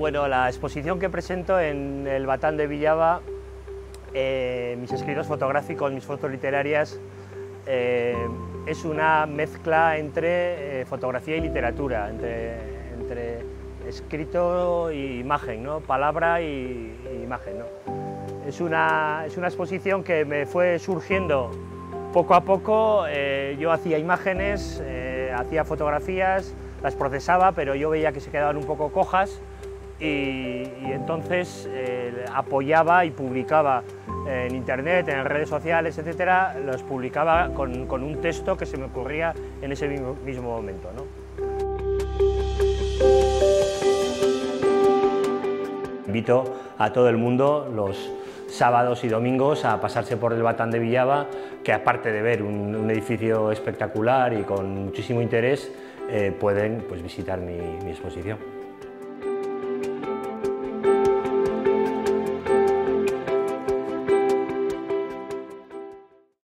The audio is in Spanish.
Bueno, la exposición que presento en el Batán de Villava, eh, mis escritos fotográficos, mis fotos literarias, eh, es una mezcla entre eh, fotografía y literatura, entre, escrito e imagen, ¿no? palabra y, imagen. Es, una, es, una, exposición que me fue surgiendo poco a poco, yo hacía imágenes, hacía fotografías, las procesaba, pero yo veía que se quedaban un poco cojas y, entonces eh, apoyaba y publicaba en internet, en redes sociales, etcétera, los publicaba con, un texto que se me ocurría en ese mismo, momento. Invito a todo el mundo los sábados y domingos a pasarse por el Batán de Villava, que aparte de ver un, edificio espectacular y con muchísimo interés, eh, pueden pues, visitar mi exposición.